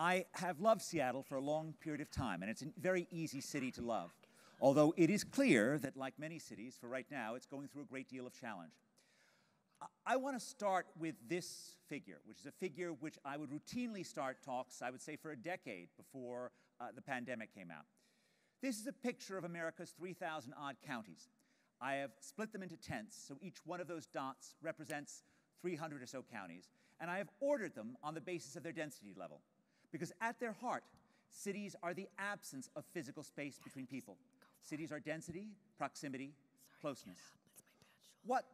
I have loved Seattle for a long period of time, and it's a very easy city to love. Although it is clear that, like many cities, for right now, it's going through a great deal of challenge. I want to start with this figure, which is a figure which I would routinely start talks, I would say, for a decade before uh, the pandemic came out. This is a picture of America's 3,000 odd counties. I have split them into tents, so each one of those dots represents 300 or so counties, and I have ordered them on the basis of their density level. Because at their heart, cities are the absence of physical space between people. Cities are density, proximity, closeness. What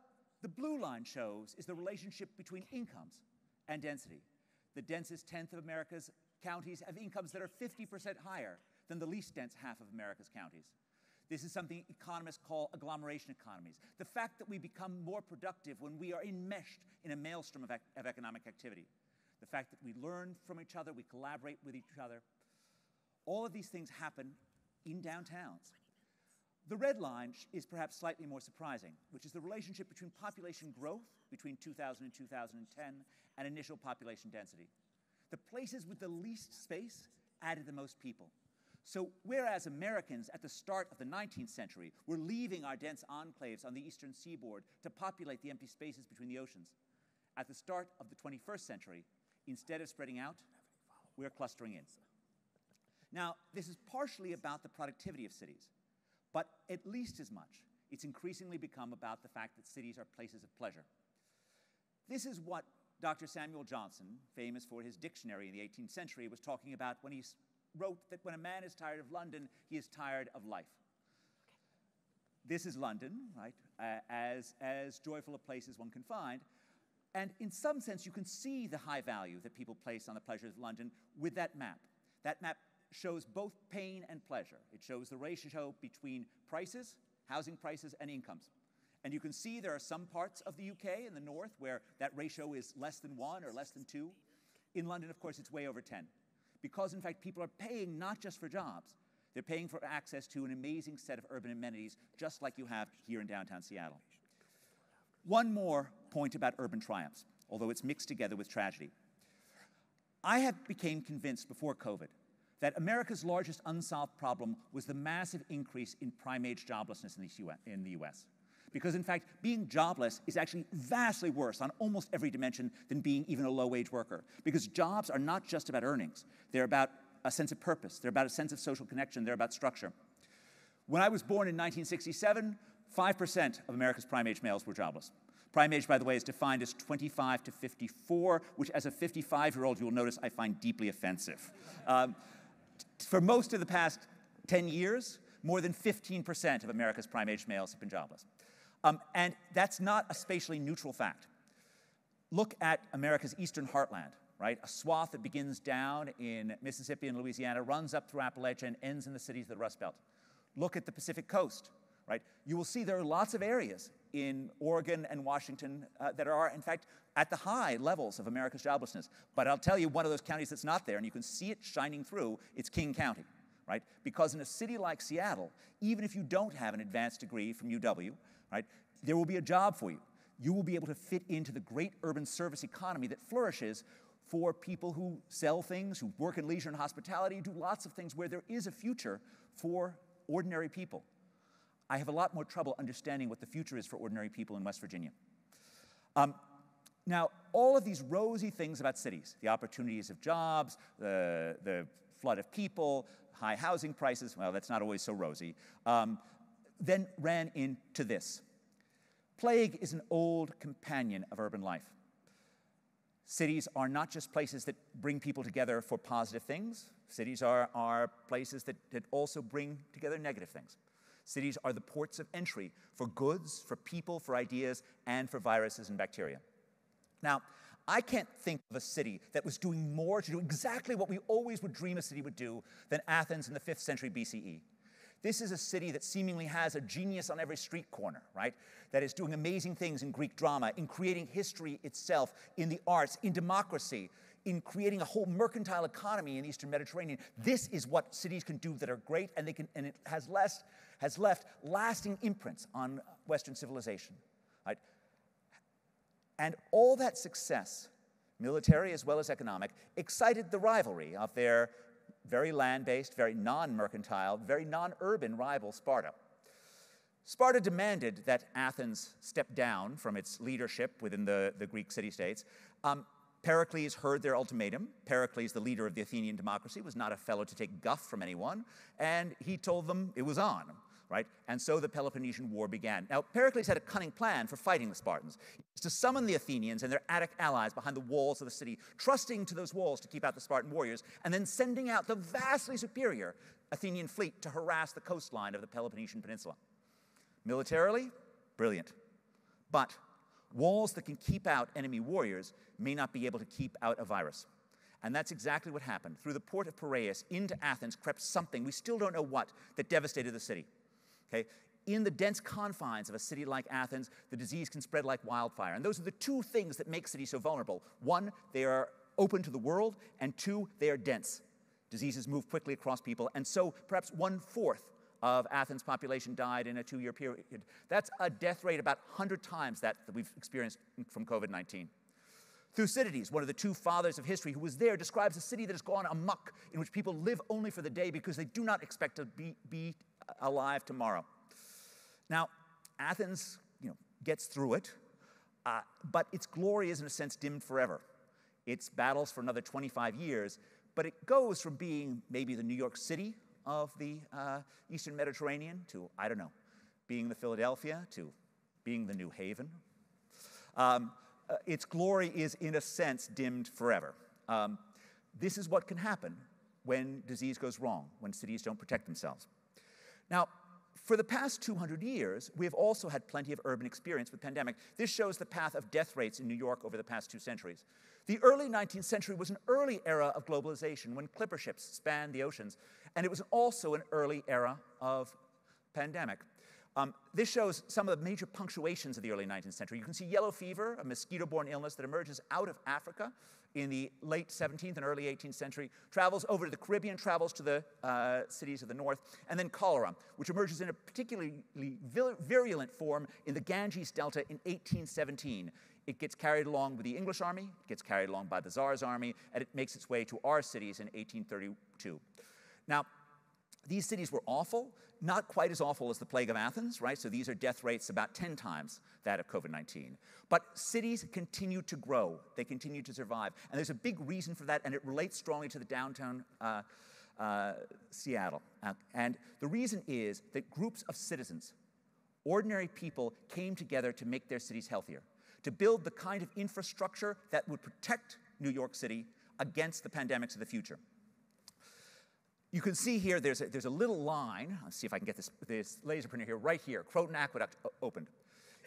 the blue line shows is the relationship between incomes and density. The densest tenth of America's counties have incomes that are 50% higher than the least dense half of America's counties. This is something economists call agglomeration economies. The fact that we become more productive when we are enmeshed in a maelstrom of, ec of economic activity. The fact that we learn from each other, we collaborate with each other. All of these things happen in downtowns. The red line is perhaps slightly more surprising, which is the relationship between population growth between 2000 and 2010 and initial population density. The places with the least space added the most people. So whereas Americans at the start of the 19th century were leaving our dense enclaves on the eastern seaboard to populate the empty spaces between the oceans, at the start of the 21st century, instead of spreading out, we're clustering in. Now, this is partially about the productivity of cities. But at least as much, it's increasingly become about the fact that cities are places of pleasure. This is what Dr. Samuel Johnson, famous for his dictionary in the 18th century, was talking about when he wrote that when a man is tired of London, he is tired of life. This is London, right? Uh, as, as joyful a place as one can find. And in some sense, you can see the high value that people place on the pleasures of London with that map. That map shows both pain and pleasure. It shows the ratio between prices, housing prices, and incomes. And you can see there are some parts of the UK in the north where that ratio is less than one or less than two. In London, of course, it's way over 10. Because, in fact, people are paying not just for jobs, they're paying for access to an amazing set of urban amenities, just like you have here in downtown Seattle. One more point about urban triumphs, although it's mixed together with tragedy. I have became convinced before COVID that America's largest unsolved problem was the massive increase in prime age joblessness in the US. Because, in fact, being jobless is actually vastly worse on almost every dimension than being even a low wage worker. Because jobs are not just about earnings, they're about a sense of purpose, they're about a sense of social connection, they're about structure. When I was born in 1967, 5% of America's prime age males were jobless. Prime age, by the way, is defined as 25 to 54, which as a 55 year old, you will notice I find deeply offensive. Um, for most of the past 10 years, more than 15% of America's prime age males have been jobless. Um, and that's not a spatially neutral fact. Look at America's eastern heartland, right? A swath that begins down in Mississippi and Louisiana, runs up through Appalachia, and ends in the cities of the Rust Belt. Look at the Pacific coast, right? You will see there are lots of areas in Oregon and Washington uh, that are, in fact, at the high levels of America's joblessness. But I'll tell you one of those counties that's not there, and you can see it shining through, it's King County, right? Because in a city like Seattle, even if you don't have an advanced degree from UW, right, there will be a job for you. You will be able to fit into the great urban service economy that flourishes for people who sell things, who work in leisure and hospitality, do lots of things where there is a future for ordinary people. I have a lot more trouble understanding what the future is for ordinary people in West Virginia. Um, now, all of these rosy things about cities, the opportunities of jobs, the, the flood of people, high housing prices, well, that's not always so rosy, um, then ran into this. Plague is an old companion of urban life. Cities are not just places that bring people together for positive things, cities are, are places that, that also bring together negative things. Cities are the ports of entry for goods, for people, for ideas, and for viruses and bacteria. Now, I can't think of a city that was doing more to do exactly what we always would dream a city would do than Athens in the 5th century BCE. This is a city that seemingly has a genius on every street corner, right? That is doing amazing things in Greek drama, in creating history itself, in the arts, in democracy, in creating a whole mercantile economy in the Eastern Mediterranean. This is what cities can do that are great, and, they can, and it has, less, has left lasting imprints on Western civilization. Right? And all that success military as well as economic, excited the rivalry of their very land based, very non mercantile, very non urban rival Sparta. Sparta demanded that Athens step down from its leadership within the, the Greek city states. Um, Pericles heard their ultimatum. Pericles, the leader of the Athenian democracy, was not a fellow to take guff from anyone, and he told them it was on right? And so the Peloponnesian War began. Now, Pericles had a cunning plan for fighting the Spartans. to summon the Athenians and their Attic allies behind the walls of the city, trusting to those walls to keep out the Spartan warriors, and then sending out the vastly superior Athenian fleet to harass the coastline of the Peloponnesian Peninsula. Militarily, brilliant. But walls that can keep out enemy warriors may not be able to keep out a virus. And that's exactly what happened. Through the port of Piraeus into Athens crept something, we still don't know what, that devastated the city. Okay? In the dense confines of a city like Athens, the disease can spread like wildfire. And those are the two things that make cities so vulnerable. One, they are open to the world, and two, they are dense. Diseases move quickly across people, and so perhaps one fourth of Athens' population died in a two year period. That's a death rate about 100 times that, that we've experienced from COVID 19. Thucydides, one of the two fathers of history who was there, describes a city that has gone amok, in which people live only for the day because they do not expect to be, be alive tomorrow. Now, Athens you know, gets through it, uh, but its glory is, in a sense, dimmed forever. It's battles for another 25 years, but it goes from being maybe the New York City of the uh, Eastern Mediterranean to, I don't know, being the Philadelphia to being the New Haven. Um, uh, its glory is, in a sense, dimmed forever. Um, this is what can happen when disease goes wrong, when cities don't protect themselves. Now, for the past 200 years, we have also had plenty of urban experience with pandemic. This shows the path of death rates in New York over the past two centuries. The early 19th century was an early era of globalization when clipper ships spanned the oceans, and it was also an early era of pandemic. Um, this shows some of the major punctuations of the early 19th century. You can see yellow fever, a mosquito borne illness that emerges out of Africa in the late 17th and early 18th century, travels over to the Caribbean, travels to the uh, cities of the north, and then cholera, which emerges in a particularly virulent form in the Ganges Delta in 1817. It gets carried along with the English army, it gets carried along by the Tsar's army, and it makes its way to our cities in 1832. Now, these cities were awful, not quite as awful as the plague of Athens, right? So these are death rates about 10 times that of COVID 19. But cities continue to grow, they continue to survive. And there's a big reason for that, and it relates strongly to the downtown uh, uh, Seattle. Uh, and the reason is that groups of citizens, ordinary people, came together to make their cities healthier, to build the kind of infrastructure that would protect New York City against the pandemics of the future. You can see here there's a, there's a little line. Let's see if I can get this, this laser printer here, right here. Croton Aqueduct opened.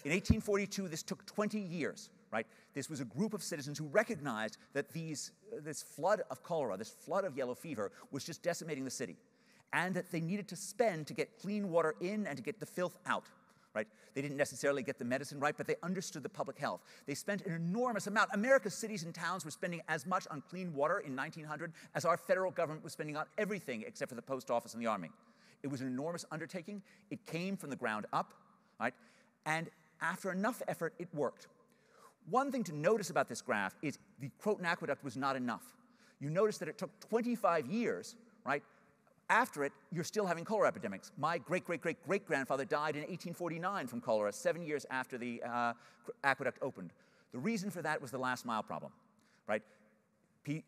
In 1842, this took 20 years, right? This was a group of citizens who recognized that these, this flood of cholera, this flood of yellow fever, was just decimating the city, and that they needed to spend to get clean water in and to get the filth out right? They didn't necessarily get the medicine right, but they understood the public health. They spent an enormous amount. America's cities and towns were spending as much on clean water in 1900 as our federal government was spending on everything except for the post office and the army. It was an enormous undertaking. It came from the ground up, right? And after enough effort, it worked. One thing to notice about this graph is the Croton Aqueduct was not enough. You notice that it took 25 years, right, after it, you're still having cholera epidemics. My great great great great grandfather died in 1849 from cholera, seven years after the uh, aqueduct opened. The reason for that was the last mile problem, right?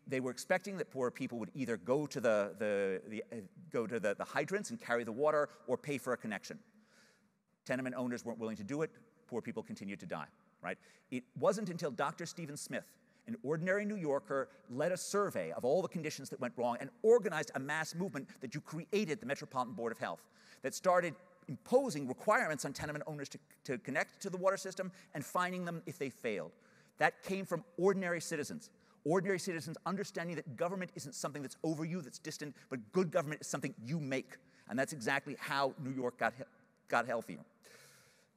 they were expecting that poor people would either go to the, the, the uh, go to the, the hydrants and carry the water or pay for a connection. Tenement owners weren't willing to do it. Poor people continued to die, right? It wasn't until Dr. Stephen Smith an ordinary New Yorker led a survey of all the conditions that went wrong and organized a mass movement that you created the Metropolitan Board of Health that started imposing requirements on tenement owners to, to connect to the water system and fining them if they failed. That came from ordinary citizens. Ordinary citizens understanding that government isn't something that's over you, that's distant, but good government is something you make. And that's exactly how New York got, got healthier.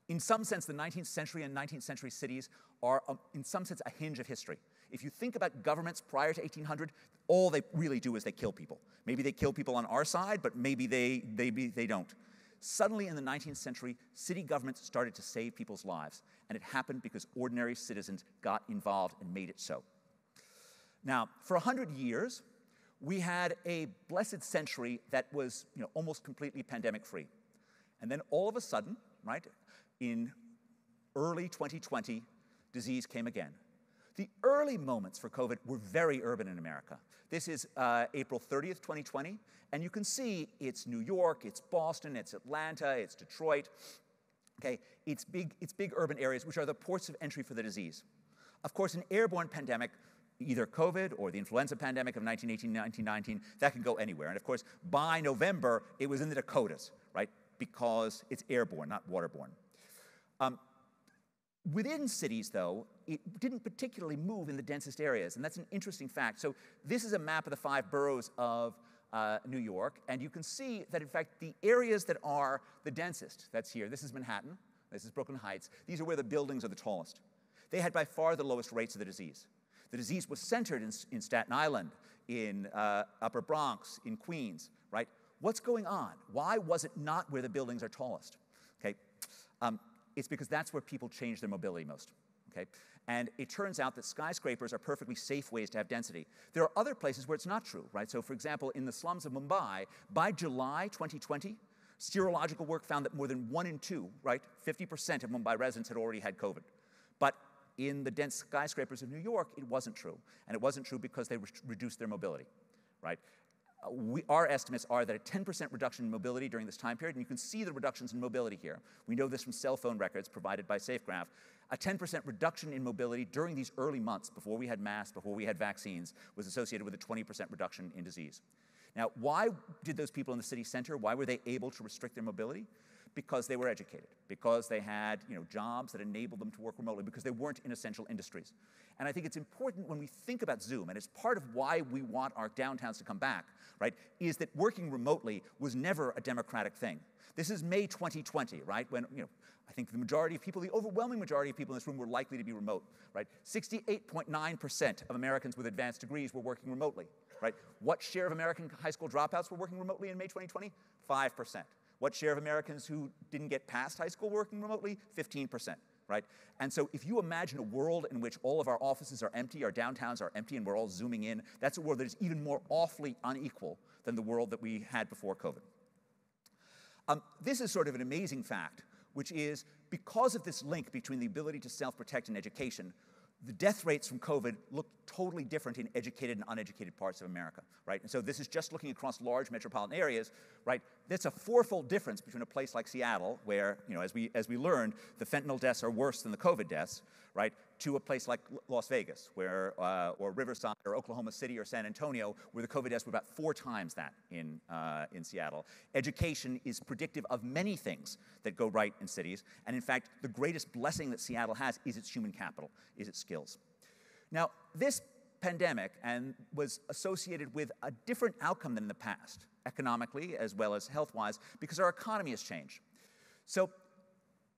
In some sense, the 19th century and 19th century cities are, um, in some sense, a hinge of history. If you think about governments prior to 1800, all they really do is they kill people. Maybe they kill people on our side, but maybe they, maybe they don't. Suddenly, in the 19th century, city governments started to save people's lives, and it happened because ordinary citizens got involved and made it so. Now, for 100 years, we had a blessed century that was you know, almost completely pandemic free. And then all of a sudden, right, in early 2020, disease came again. The early moments for COVID were very urban in America. This is uh, April 30th, 2020, and you can see it's New York, it's Boston, it's Atlanta, it's Detroit. Okay, it's big, it's big urban areas, which are the ports of entry for the disease. Of course, an airborne pandemic, either COVID or the influenza pandemic of 1918, 1919, that can go anywhere. And of course, by November, it was in the Dakotas, right? Because it's airborne, not waterborne. Um, Within cities, though, it didn't particularly move in the densest areas, and that's an interesting fact. So this is a map of the five boroughs of uh, New York, and you can see that, in fact, the areas that are the densest, that's here, this is Manhattan, this is Brooklyn Heights, these are where the buildings are the tallest. They had by far the lowest rates of the disease. The disease was centered in, in Staten Island, in uh, Upper Bronx, in Queens, right? What's going on? Why was it not where the buildings are tallest? Okay, um, it's because that's where people change their mobility most. Okay? And it turns out that skyscrapers are perfectly safe ways to have density. There are other places where it's not true, right? So, for example, in the slums of Mumbai, by July 2020, serological work found that more than one in two, right, 50% of Mumbai residents had already had COVID. But in the dense skyscrapers of New York, it wasn't true. And it wasn't true because they re reduced their mobility, right? We, our estimates are that a 10% reduction in mobility during this time period, and you can see the reductions in mobility here. We know this from cell phone records provided by SafeGraph. A 10% reduction in mobility during these early months, before we had masks, before we had vaccines, was associated with a 20% reduction in disease. Now, why did those people in the city center, why were they able to restrict their mobility? Because they were educated, because they had you know, jobs that enabled them to work remotely, because they weren't in essential industries. And I think it's important when we think about Zoom, and it's part of why we want our downtowns to come back, right, is that working remotely was never a democratic thing. This is May 2020, right, when, you know, I think the majority of people, the overwhelming majority of people in this room were likely to be remote, right? 68.9% of Americans with advanced degrees were working remotely, right? What share of American high school dropouts were working remotely in May 2020? 5%. What share of Americans who didn't get past high school working remotely? 15% right? And so if you imagine a world in which all of our offices are empty, our downtowns are empty, and we're all zooming in, that's a world that is even more awfully unequal than the world that we had before COVID. Um, this is sort of an amazing fact, which is because of this link between the ability to self-protect and education, the death rates from COVID look totally different in educated and uneducated parts of America, right? And so this is just looking across large metropolitan areas, right? That's a fourfold difference between a place like Seattle, where, you know, as we, as we learned, the fentanyl deaths are worse than the COVID deaths, right? To a place like Las Vegas, where, uh, or Riverside, or Oklahoma City, or San Antonio, where the COVID deaths were about four times that in, uh, in Seattle. Education is predictive of many things that go right in cities, and in fact, the greatest blessing that Seattle has is its human capital, is its skills. Now, this pandemic and was associated with a different outcome than in the past, economically as well as health-wise, because our economy has changed. So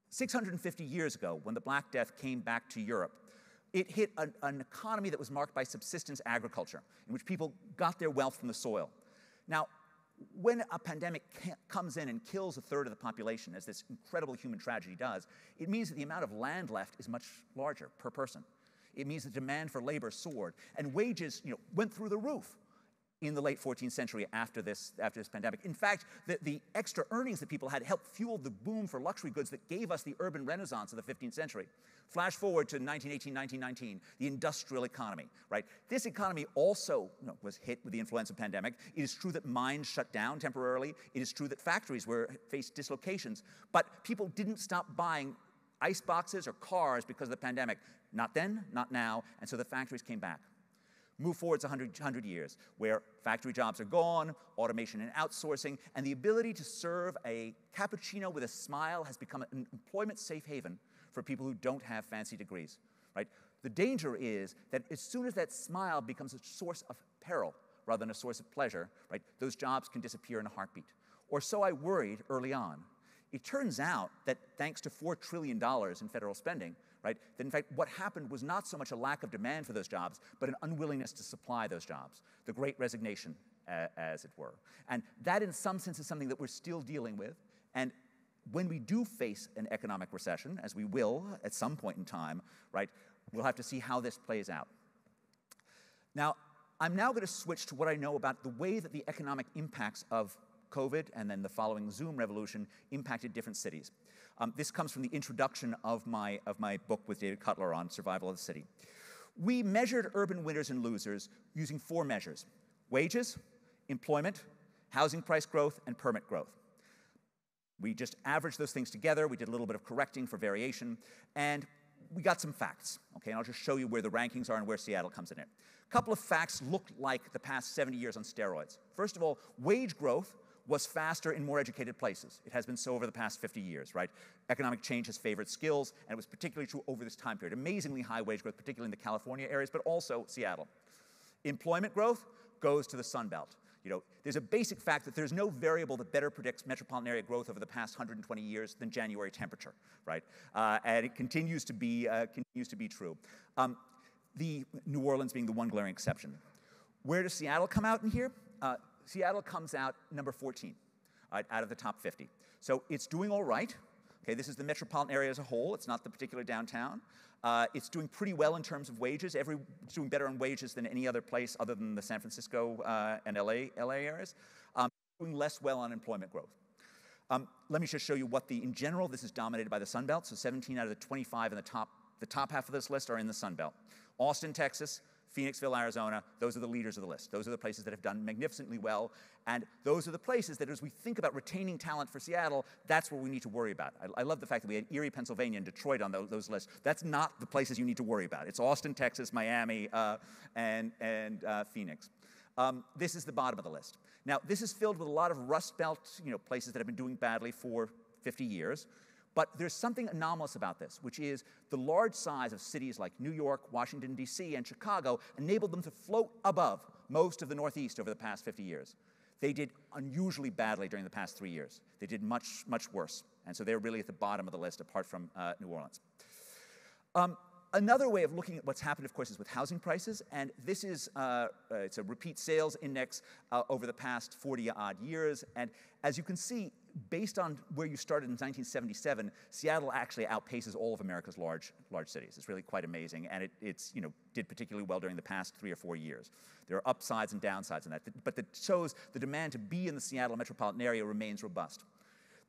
650 years ago, when the Black Death came back to Europe, it hit an, an, economy that was marked by subsistence agriculture, in which people got their wealth from the soil. Now, when a pandemic comes in and kills a third of the population, as this incredible human tragedy does, it means that the amount of land left is much larger per person. It means the demand for labor soared, and wages you know, went through the roof in the late 14th century after this, after this pandemic. In fact, the, the extra earnings that people had helped fuel the boom for luxury goods that gave us the urban renaissance of the 15th century. Flash forward to 1918, 1919, the industrial economy, right? This economy also you know, was hit with the influenza pandemic. It is true that mines shut down temporarily. It is true that factories were faced dislocations, but people didn't stop buying ice boxes or cars because of the pandemic. Not then, not now, and so the factories came back. Move forward 100, 100 years, where factory jobs are gone, automation and outsourcing, and the ability to serve a cappuccino with a smile has become an employment safe haven for people who don't have fancy degrees, right? The danger is that as soon as that smile becomes a source of peril rather than a source of pleasure, right, those jobs can disappear in a heartbeat. Or so I worried early on. It turns out that thanks to $4 trillion in federal spending, right, that in fact what happened was not so much a lack of demand for those jobs, but an unwillingness to supply those jobs, the great resignation, uh, as it were. And that in some sense is something that we're still dealing with. And when we do face an economic recession, as we will at some point in time, right, we'll have to see how this plays out. Now, I'm now going to switch to what I know about the way that the economic impacts of COVID and then the following Zoom revolution impacted different cities. Um, this comes from the introduction of my, of my book with David Cutler on survival of the city. We measured urban winners and losers using four measures wages, employment, housing price growth, and permit growth. We just averaged those things together. We did a little bit of correcting for variation, and we got some facts. Okay, and I'll just show you where the rankings are and where Seattle comes in it. A couple of facts look like the past 70 years on steroids. First of all, wage growth was faster in more educated places. It has been so over the past 50 years, right? Economic change has favored skills, and it was particularly true over this time period. Amazingly high wage growth, particularly in the California areas, but also Seattle. Employment growth goes to the Sun Belt. You know, there's a basic fact that there's no variable that better predicts metropolitan area growth over the past 120 years than January temperature, right? Uh, and it continues to be, uh, continues to be true. Um, the New Orleans being the one glaring exception. Where does Seattle come out in here? Uh, Seattle comes out number 14 right, out of the top 50. So it's doing all right. Okay, this is the metropolitan area as a whole. It's not the particular downtown. Uh, it's doing pretty well in terms of wages. Every, it's doing better on wages than any other place other than the San Francisco uh, and LA, LA areas. Um, doing less well on employment growth. Um, let me just show you what the, in general, this is dominated by the Sun Belt. So 17 out of the 25 in the top, the top half of this list are in the Sun Belt. Austin, Texas, Phoenixville, Arizona, those are the leaders of the list. Those are the places that have done magnificently well. And those are the places that, as we think about retaining talent for Seattle, that's where we need to worry about. I, I love the fact that we had Erie, Pennsylvania, and Detroit on those, those, lists. That's not the places you need to worry about. It's Austin, Texas, Miami, uh, and, and uh, Phoenix. Um, this is the bottom of the list. Now, this is filled with a lot of Rust Belt you know, places that have been doing badly for 50 years. But there's something anomalous about this, which is the large size of cities like New York, Washington, D.C., and Chicago enabled them to float above most of the Northeast over the past 50 years. They did unusually badly during the past three years. They did much, much worse. And so they're really at the bottom of the list, apart from uh, New Orleans. Um, another way of looking at what's happened, of course, is with housing prices. And this is uh, uh, it's a repeat sales index uh, over the past 40 odd years. And as you can see, based on where you started in 1977, Seattle actually outpaces all of America's large, large cities. It's really quite amazing, and it it's, you know, did particularly well during the past three or four years. There are upsides and downsides in that, but that shows the demand to be in the Seattle metropolitan area remains robust.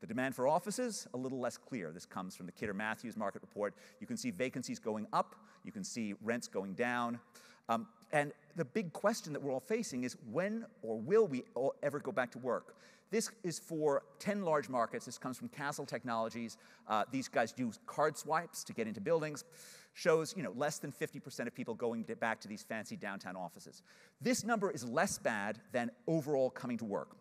The demand for offices, a little less clear. This comes from the Kidder Matthews market report. You can see vacancies going up, you can see rents going down. Um, and the big question that we're all facing is when or will we ever go back to work? This is for 10 large markets. This comes from Kastle Technologies. Uh, these guys do card swipes to get into buildings. Shows you know, less than 50% of people going to back to these fancy downtown offices. This number is less bad than overall coming to work.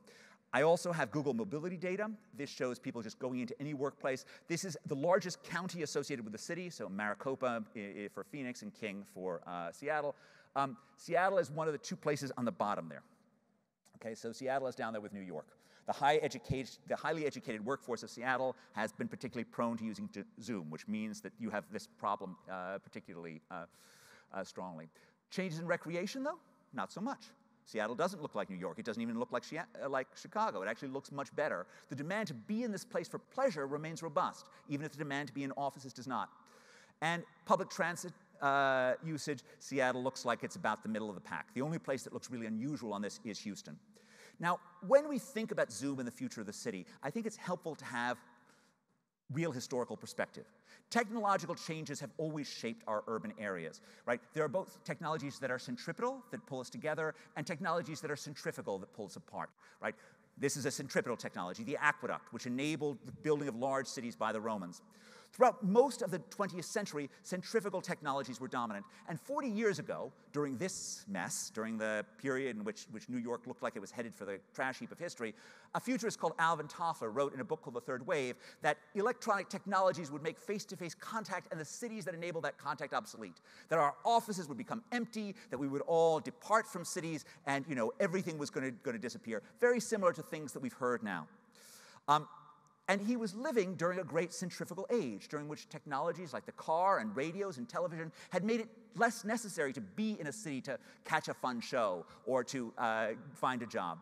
I also have Google mobility data. This shows people just going into any workplace. This is the largest county associated with the city, so Maricopa for Phoenix and King for uh, Seattle. Um, Seattle is one of the two places on the bottom there. Okay, so Seattle is down there with New York. The, high educated, the highly educated workforce of Seattle has been particularly prone to using Zoom, which means that you have this problem uh, particularly uh, uh, strongly. Changes in recreation, though, not so much. Seattle doesn't look like New York. It doesn't even look like, uh, like Chicago. It actually looks much better. The demand to be in this place for pleasure remains robust, even if the demand to be in offices does not. And public transit uh, usage, Seattle looks like it's about the middle of the pack. The only place that looks really unusual on this is Houston. Now, when we think about Zoom and the future of the city, I think it's helpful to have real historical perspective. Technological changes have always shaped our urban areas, right? There are both technologies that are centripetal, that pull us together, and technologies that are centrifugal, that pull us apart, right? This is a centripetal technology, the aqueduct, which enabled the building of large cities by the Romans. Throughout most of the 20th century, centrifugal technologies were dominant. And 40 years ago, during this mess, during the period in which, which New York looked like it was headed for the trash heap of history, a futurist called Alvin Toffler wrote in a book called The Third Wave that electronic technologies would make face to face contact and the cities that enable that contact obsolete. That our offices would become empty, that we would all depart from cities, and you know, everything was going to disappear. Very similar to things that we've heard now. Um, and he was living during a great centrifugal age, during which technologies like the car and radios and television had made it less necessary to be in a city to catch a fun show or to uh, find a job.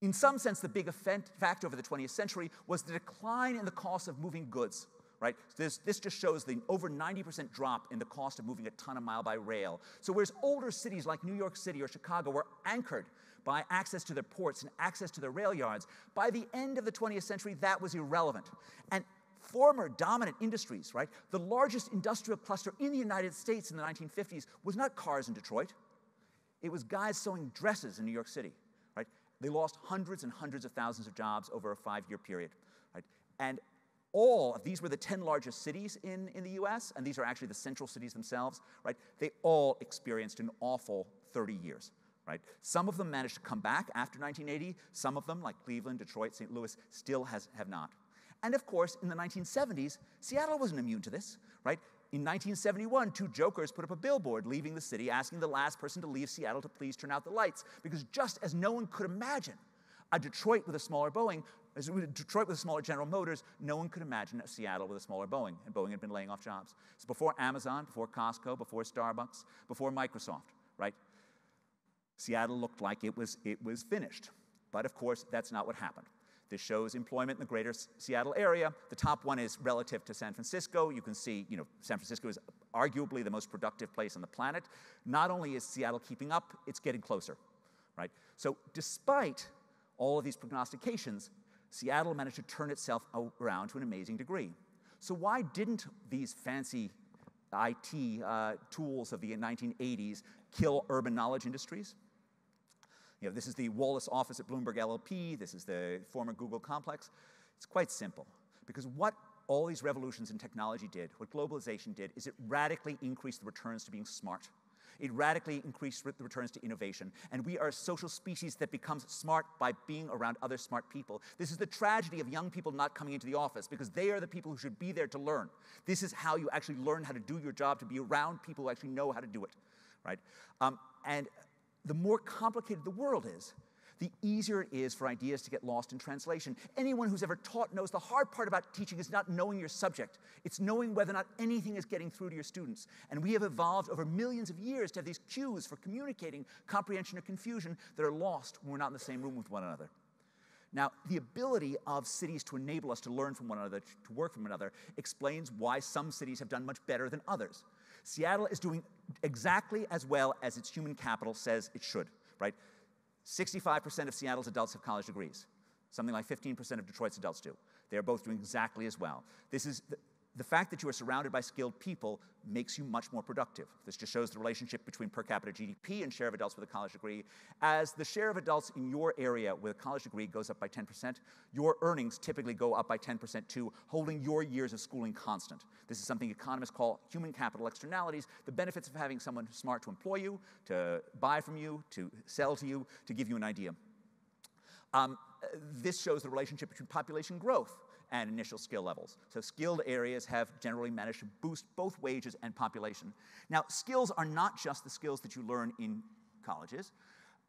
In some sense, the big effect over the 20th century was the decline in the cost of moving goods, right? This, this just shows the over 90% drop in the cost of moving a ton of mile by rail. So whereas older cities like New York City or Chicago were anchored by access to their ports and access to their rail yards, by the end of the 20th century, that was irrelevant. And former dominant industries, right? The largest industrial cluster in the United States in the 1950s was not cars in Detroit. It was guys sewing dresses in New York City, right? They lost hundreds and hundreds of thousands of jobs over a five-year period, right? And all of these were the 10 largest cities in, in the US, and these are actually the central cities themselves, right? They all experienced an awful 30 years, right? Some of them managed to come back after 1980. Some of them, like Cleveland, Detroit, St. Louis, still has, have not. And of course, in the 1970s, Seattle wasn't immune to this, right? In 1971, two jokers put up a billboard leaving the city asking the last person to leave Seattle to please turn out the lights, because just as no one could imagine a Detroit with a smaller Boeing, Detroit with a smaller General Motors, no one could imagine a Seattle with a smaller Boeing, and Boeing had been laying off jobs. So before Amazon, before Costco, before Starbucks, before Microsoft, right? Seattle looked like it was, it was finished. But of course, that's not what happened. This shows employment in the greater Seattle area. The top one is relative to San Francisco. You can see, you know, San Francisco is arguably the most productive place on the planet. Not only is Seattle keeping up, it's getting closer, right? So despite all of these prognostications, Seattle managed to turn itself around to an amazing degree. So why didn't these fancy IT uh, tools of the 1980s kill urban knowledge industries? You know, this is the Wallace office at Bloomberg LLP. This is the former Google complex. It's quite simple because what all these revolutions in technology did, what globalization did, is it radically increased the returns to being smart. It radically increased the returns to innovation. And we are a social species that becomes smart by being around other smart people. This is the tragedy of young people not coming into the office because they are the people who should be there to learn. This is how you actually learn how to do your job, to be around people who actually know how to do it, right? Um, and the more complicated the world is, the easier it is for ideas to get lost in translation. Anyone who's ever taught knows the hard part about teaching is not knowing your subject. It's knowing whether or not anything is getting through to your students. And we have evolved over millions of years to have these cues for communicating comprehension or confusion that are lost when we're not in the same room with one another. Now, the ability of cities to enable us to learn from one another, to work from one another, explains why some cities have done much better than others. Seattle is doing exactly as well as its human capital says it should, right? 65% of Seattle's adults have college degrees. Something like 15% of Detroit's adults do. They are both doing exactly as well. This is, the fact that you are surrounded by skilled people makes you much more productive. This just shows the relationship between per capita GDP and share of adults with a college degree. As the share of adults in your area with a college degree goes up by 10%, your earnings typically go up by 10% too, holding your years of schooling constant. This is something economists call human capital externalities, the benefits of having someone smart to employ you, to buy from you, to sell to you, to give you an idea. Um, this shows the relationship between population growth and initial skill levels. So skilled areas have generally managed to boost both wages and population. Now, skills are not just the skills that you learn in colleges.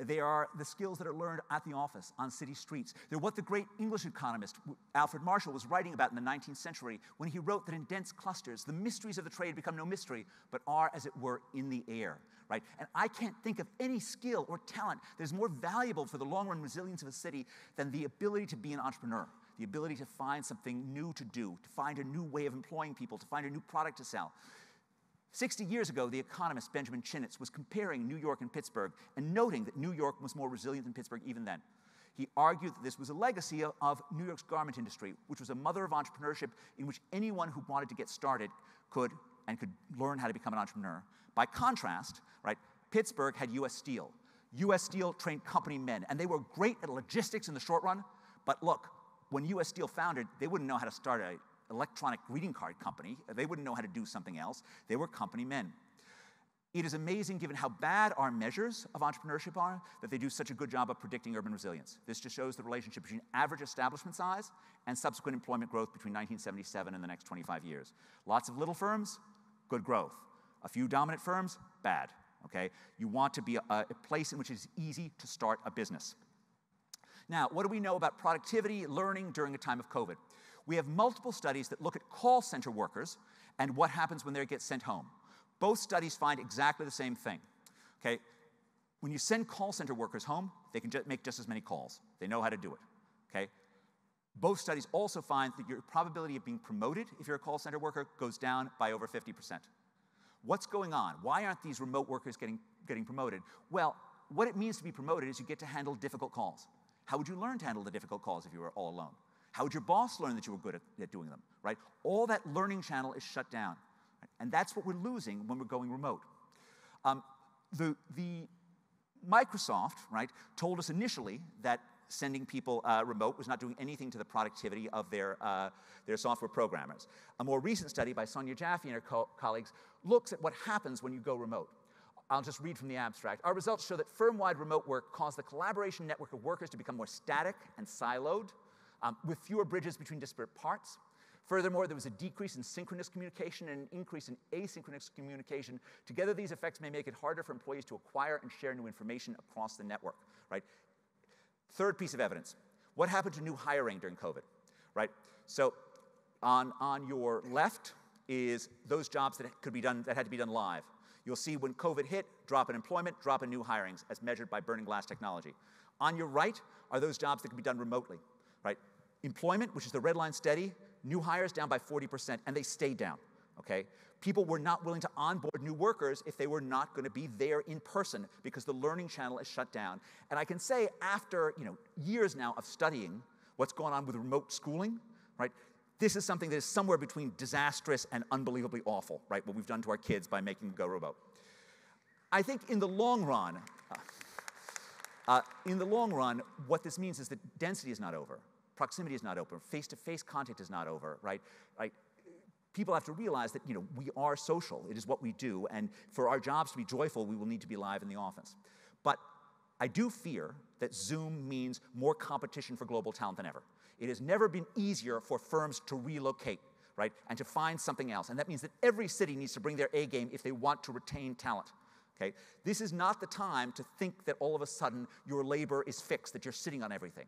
They are the skills that are learned at the office, on city streets. They're what the great English economist Alfred Marshall was writing about in the 19th century when he wrote that in dense clusters, the mysteries of the trade become no mystery, but are, as it were, in the air, right? And I can't think of any skill or talent that is more valuable for the long run resilience of a city than the ability to be an entrepreneur the ability to find something new to do, to find a new way of employing people, to find a new product to sell. 60 years ago, the economist Benjamin Chinitz was comparing New York and Pittsburgh and noting that New York was more resilient than Pittsburgh even then. He argued that this was a legacy of New York's garment industry, which was a mother of entrepreneurship in which anyone who wanted to get started could and could learn how to become an entrepreneur. By contrast, right, Pittsburgh had US Steel. US Steel trained company men, and they were great at logistics in the short run, but look, when US Steel founded, they wouldn't know how to start an electronic greeting card company. They wouldn't know how to do something else. They were company men. It is amazing, given how bad our measures of entrepreneurship are, that they do such a good job of predicting urban resilience. This just shows the relationship between average establishment size and subsequent employment growth between 1977 and the next 25 years. Lots of little firms, good growth. A few dominant firms, bad. Okay? You want to be a, a place in which it is easy to start a business. Now, what do we know about productivity, learning during a time of COVID? We have multiple studies that look at call center workers and what happens when they get sent home. Both studies find exactly the same thing. Okay, when you send call center workers home, they can just make just as many calls. They know how to do it. Okay, Both studies also find that your probability of being promoted if you're a call center worker goes down by over 50%. What's going on? Why aren't these remote workers getting, getting promoted? Well, what it means to be promoted is you get to handle difficult calls. How would you learn to handle the difficult calls if you were all alone? How would your boss learn that you were good at, at doing them, right? All that learning channel is shut down. And that's what we're losing when we're going remote. Um, the, the Microsoft, right, told us initially that sending people uh, remote was not doing anything to the productivity of their, uh, their software programmers. A more recent study by Sonia Jaffe and her co colleagues looks at what happens when you go remote. I'll just read from the abstract. Our results show that firm-wide remote work caused the collaboration network of workers to become more static and siloed, um, with fewer bridges between disparate parts. Furthermore, there was a decrease in synchronous communication and an increase in asynchronous communication. Together, these effects may make it harder for employees to acquire and share new information across the network, right? Third piece of evidence. What happened to new hiring during COVID, right? So on, on your left is those jobs that could be done, that had to be done live. You'll see when COVID hit, drop in employment, drop in new hirings as measured by burning glass technology. On your right are those jobs that can be done remotely, right? Employment, which is the red line steady, new hires down by 40%, and they stayed down, okay? People were not willing to onboard new workers if they were not going to be there in person because the learning channel is shut down. And I can say after, you know, years now of studying what's going on with remote schooling, right? This is something that is somewhere between disastrous and unbelievably awful, right? What we've done to our kids by making them go remote. I think in the long run, uh, in the long run, what this means is that density is not over, proximity is not over, face-to-face contact is not over, right? right? People have to realize that you know we are social. It is what we do, and for our jobs to be joyful, we will need to be live in the office. But I do fear that Zoom means more competition for global talent than ever. It has never been easier for firms to relocate, right, and to find something else. And that means that every city needs to bring their A game if they want to retain talent. Okay? This is not the time to think that all of a sudden your labor is fixed, that you're sitting on everything.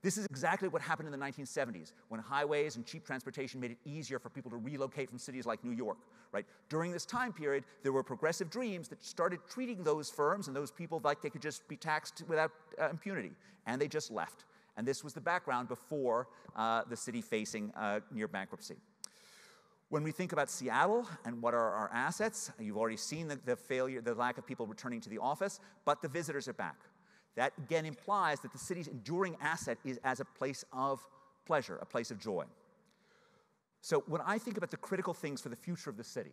This is exactly what happened in the 1970s when highways and cheap transportation made it easier for people to relocate from cities like New York, right? During this time period, there were progressive dreams that started treating those firms and those people like they could just be taxed without uh, impunity, and they just left. And this was the background before uh, the city facing uh, near bankruptcy. When we think about Seattle and what are our assets, you've already seen the, the, failure, the lack of people returning to the office, but the visitors are back. That again implies that the city's enduring asset is as a place of pleasure, a place of joy. So when I think about the critical things for the future of the city,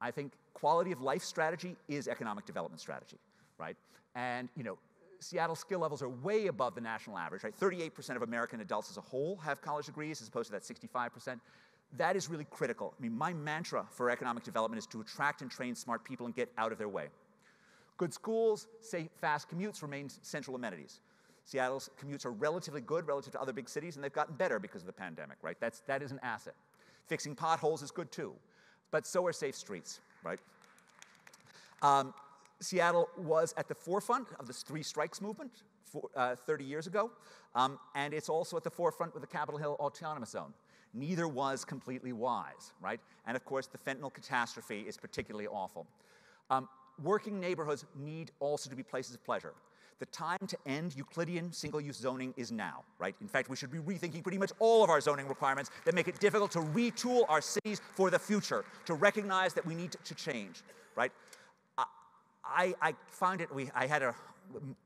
I think quality of life strategy is economic development strategy, right? And you know, Seattle skill levels are way above the national average, right? 38% of American adults as a whole have college degrees as opposed to that 65%. That is really critical. I mean, my mantra for economic development is to attract and train smart people and get out of their way. Good schools, safe, fast commutes remain central amenities. Seattle's commutes are relatively good relative to other big cities, and they've gotten better because of the pandemic, right? That's, that is an asset. Fixing potholes is good too, but so are safe streets, right? Um, Seattle was at the forefront of this three strikes movement for, uh, 30 years ago, um, and it's also at the forefront with the Capitol Hill Autonomous Zone. Neither was completely wise, right? And of course, the fentanyl catastrophe is particularly awful. Um, working neighborhoods need also to be places of pleasure. The time to end Euclidean single use zoning is now, right? In fact, we should be rethinking pretty much all of our zoning requirements that make it difficult to retool our cities for the future, to recognize that we need to change, right? I, I found it, we, I had a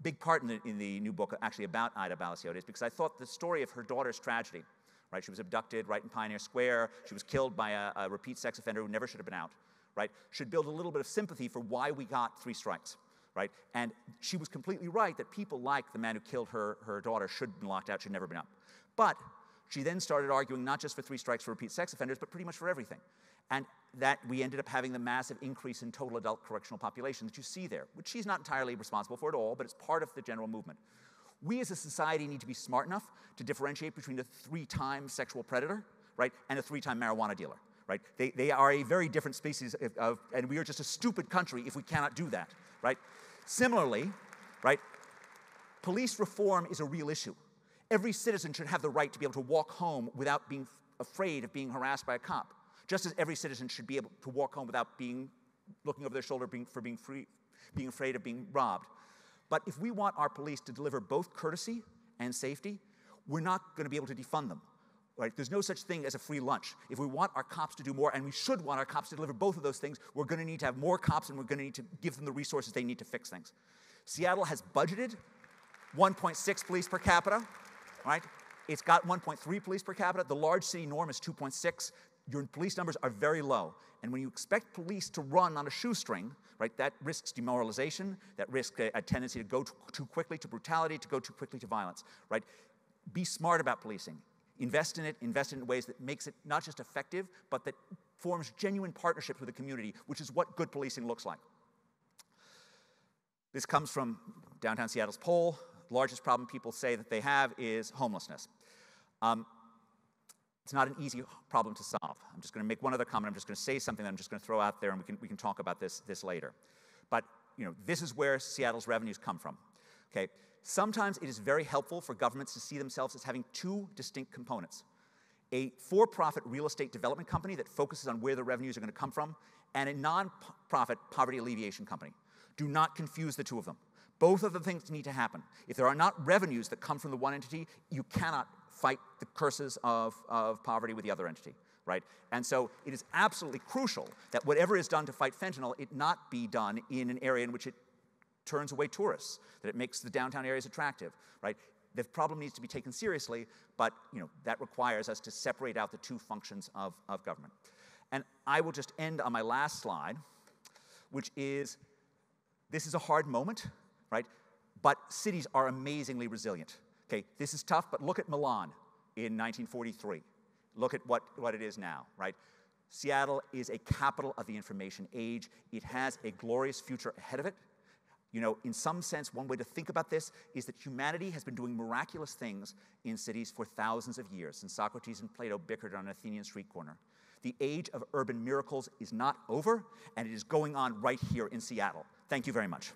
big part in the, in the new book actually about Ida Ballasiotes because I thought the story of her daughter's tragedy, right? She was abducted right in Pioneer Square. She was killed by a, a repeat sex offender who never should have been out, right? Should build a little bit of sympathy for why we got three strikes, right? And she was completely right that people like the man who killed her, her daughter should have been locked out, should never been up. But she then started arguing not just for three strikes for repeat sex offenders, but pretty much for everything. And that we ended up having the massive increase in total adult correctional population that you see there, which she's not entirely responsible for at all, but it's part of the general movement. We as a society need to be smart enough to differentiate between a three-time sexual predator, right, and a three-time marijuana dealer, right? They, they are a very different species of, of, and we are just a stupid country if we cannot do that, right? Similarly, right, police reform is a real issue. Every citizen should have the right to be able to walk home without being afraid of being harassed by a cop just as every citizen should be able to walk home without being looking over their shoulder being, for being free, being afraid of being robbed. But if we want our police to deliver both courtesy and safety, we're not going to be able to defund them. right? There's no such thing as a free lunch. If we want our cops to do more, and we should want our cops to deliver both of those things, we're going to need to have more cops and we're going to need to give them the resources they need to fix things. Seattle has budgeted 1.6 police per capita, right? It's got 1.3 police per capita. The large city norm is 2.6. Your police numbers are very low. And when you expect police to run on a shoestring, right, that risks demoralization, that risks a, a tendency to go too, quickly to brutality, to go too quickly to violence, right? Be smart about policing. Invest in it, invest in ways that makes it not just effective, but that forms genuine partnerships with the community, which is what good policing looks like. This comes from downtown Seattle's poll. The largest problem people say that they have is homelessness. Um, it's not an easy problem to solve. I'm just going to make one other comment. I'm just going to say something that I'm just going to throw out there, and we can, we can talk about this, this later. But you know, this is where Seattle's revenues come from. Okay? Sometimes it is very helpful for governments to see themselves as having two distinct components a for profit real estate development company that focuses on where the revenues are going to come from, and a non profit poverty alleviation company. Do not confuse the two of them. Both of the things need to happen. If there are not revenues that come from the one entity, you cannot fight the curses of, of poverty with the other entity, right? And so it is absolutely crucial that whatever is done to fight fentanyl, it not be done in an area in which it turns away tourists, that it makes the downtown areas attractive, right? The problem needs to be taken seriously, but you know, that requires us to separate out the two functions of, of government. And I will just end on my last slide, which is this is a hard moment, right? But cities are amazingly resilient. Okay, this is tough, but look at Milan in 1943. Look at what, what it is now, right? Seattle is a capital of the information age. It has a glorious future ahead of it. You know, in some sense, one way to think about this is that humanity has been doing miraculous things in cities for thousands of years, since Socrates and Plato bickered on an Athenian street corner. The age of urban miracles is not over, and it is going on right here in Seattle. Thank you very much.